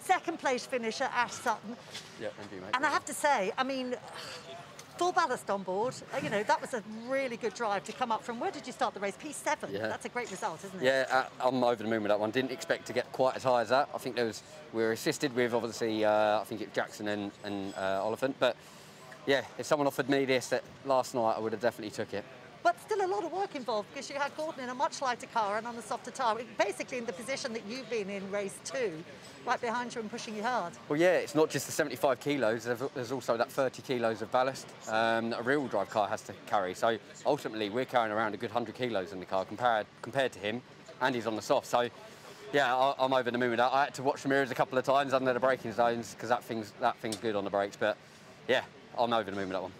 Second place finisher, Ash Sutton. Yeah, thank you, mate. And I have to say, I mean, full ballast on board. Uh, You know, that was a really good drive to come up from. Where did you start the race? P7. Yeah. That's a great result, isn't it? Yeah, uh, I'm over the moon with that one. Didn't expect to get quite as high as that. I think there was we were assisted with obviously uh, I think it Jackson and, and uh, Oliphant, but yeah, if someone offered me this at last night, I would have definitely took it. Still a lot of work involved because you had Gordon in a much lighter car and on a softer tyre, basically in the position that you've been in race two, right behind you and pushing you hard. Well, yeah, it's not just the 75 kilos. there's- also that 30 kilos of ballast um, that a rear drive car has to carry. So ultimately, we're carrying around a good 100 kilos in the car compared compared to him, and he's on the soft. So yeah, I, I'm over the moon with that. I had to watch the mirrors a couple of times under the braking zones because that thing's that thing's good on the brakes. But yeah, I'm over the moon with that one.